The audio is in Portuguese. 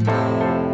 Música